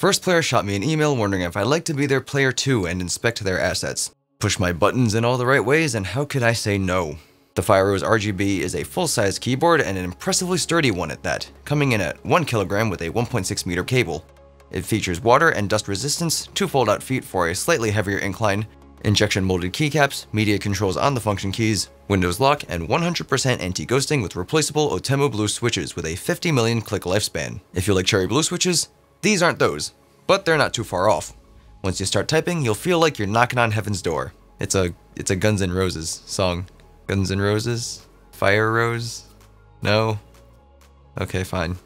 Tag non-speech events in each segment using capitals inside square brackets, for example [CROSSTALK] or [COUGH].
First player shot me an email wondering if I'd like to be their player 2 and inspect their assets. Push my buttons in all the right ways and how could I say no? The FireRose RGB is a full-size keyboard and an impressively sturdy one at that, coming in at 1 kilogram with a 1.6 meter cable. It features water and dust resistance, two fold-out feet for a slightly heavier incline, injection molded keycaps, media controls on the function keys, Windows lock, and 100% anti-ghosting with replaceable Outemu Blue switches with a 50 million click lifespan. If you like Cherry Blue switches, these aren't those, but they're not too far off. Once you start typing, you'll feel like you're knocking on heaven's door. It's a it's a Guns N' Roses song. Guns N' Roses? Fire Rose? No? Okay, fine.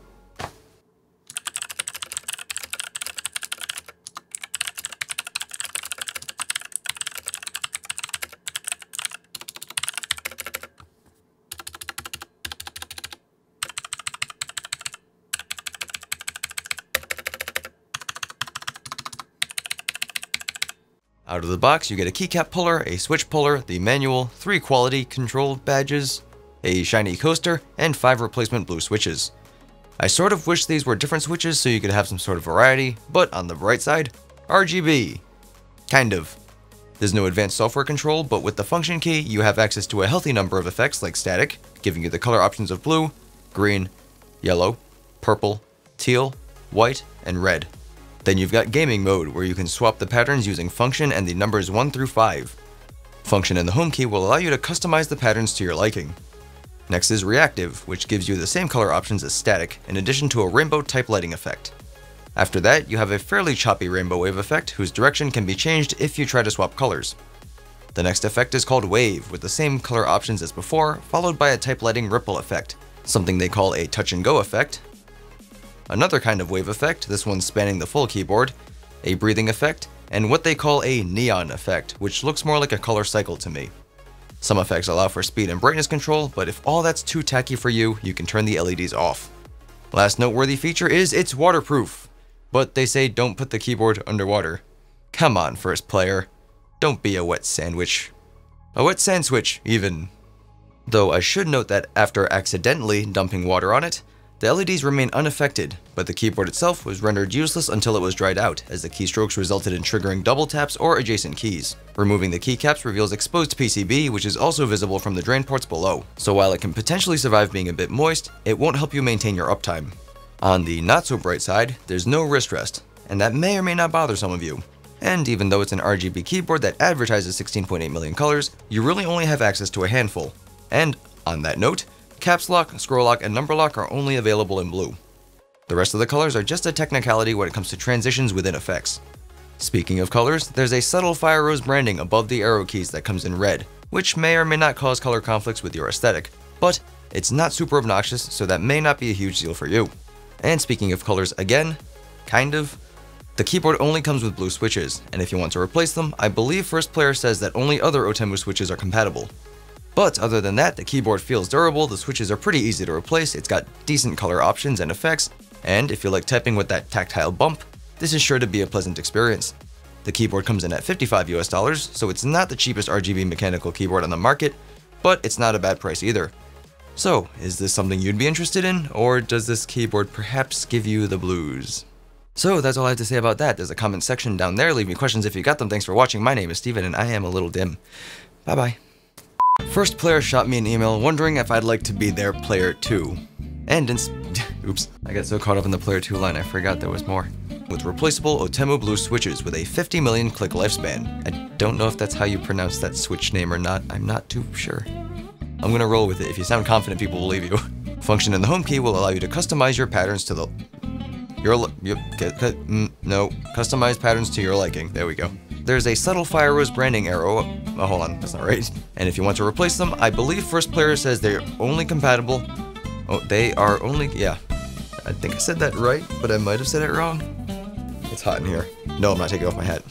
Out of the box, you get a keycap puller, a switch puller, the manual, three quality control badges, a shiny coaster, and five replacement blue switches. I sort of wish these were different switches so you could have some sort of variety, but on the bright side, RGB. Kind of. There's no advanced software control, but with the function key, you have access to a healthy number of effects like static, giving you the color options of blue, green, yellow, purple, teal, white, and red. Then you've got gaming mode, where you can swap the patterns using function and the numbers 1 through 5. Function and the home key will allow you to customize the patterns to your liking. Next is reactive, which gives you the same color options as static, in addition to a rainbow type lighting effect. After that, you have a fairly choppy rainbow wave effect whose direction can be changed if you try to swap colors. The next effect is called wave, with the same color options as before, followed by a type lighting ripple effect, something they call a touch and go effect, another kind of wave effect, this one spanning the full keyboard, a breathing effect, and what they call a neon effect, which looks more like a color cycle to me. Some effects allow for speed and brightness control, but if all that's too tacky for you, you can turn the LEDs off. Last noteworthy feature is it's waterproof, but they say don't put the keyboard underwater. Come on, first player. Don't be a wet sandwich. A wet sandwich, even. Though I should note that after accidentally dumping water on it, the LEDs remain unaffected, but the keyboard itself was rendered useless until it was dried out, as the keystrokes resulted in triggering double taps or adjacent keys. Removing the keycaps reveals exposed PCB, which is also visible from the drain ports below, so while it can potentially survive being a bit moist, it won't help you maintain your uptime. On the not so bright side, there's no wrist rest, and that may or may not bother some of you. And even though it's an RGB keyboard that advertises 16.8 million colors, you really only have access to a handful. And, on that note, Caps Lock, Scroll Lock, and Number Lock are only available in blue. The rest of the colors are just a technicality when it comes to transitions within effects. Speaking of colors, there's a subtle Fire Rose branding above the arrow keys that comes in red, which may or may not cause color conflicts with your aesthetic, but it's not super obnoxious, so that may not be a huge deal for you. And speaking of colors again, kind of, the keyboard only comes with blue switches, and if you want to replace them, I believe First Player says that only other Outemu switches are compatible. But other than that, the keyboard feels durable, the switches are pretty easy to replace, it's got decent color options and effects, and if you like typing with that tactile bump, this is sure to be a pleasant experience. The keyboard comes in at 55 US dollars, so it's not the cheapest RGB mechanical keyboard on the market, but it's not a bad price either. So, is this something you'd be interested in, or does this keyboard perhaps give you the blues? So that's all I have to say about that. There's a comment section down there. Leave me questions if you got them. Thanks for watching. My name is Steven and I am a little dim. Bye bye. First player shot me an email wondering if I'd like to be their player 2. And in [LAUGHS] oops, I got so caught up in the player 2 line I forgot there was more. With replaceable Outemu Blue switches with a 50 million click lifespan. I don't know if that's how you pronounce that switch name or not, I'm not too sure. I'm gonna roll with it, if you sound confident people will believe you. [LAUGHS] Function in the home key will allow you to customize your patterns to the... Your... your mm, no, customize patterns to your liking, there we go. There's a subtle FireRose branding arrow. Oh, hold on, that's not right. And if you want to replace them, I believe first player says they're only compatible. Oh, they are only, yeah. I think I said that right, but I might have said it wrong. It's hot in here. No, I'm not taking off my hat.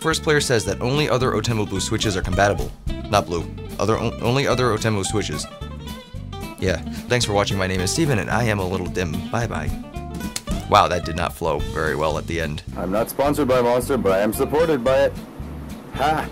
First player says that only other Outemu Blue switches are compatible. Not blue. Other Only other Outemu switches. Yeah, thanks for watching. My name is Steven, and I am a little dim. Bye-bye. Wow, that did not flow very well at the end. I'm not sponsored by Monster, but I am supported by it. Ha!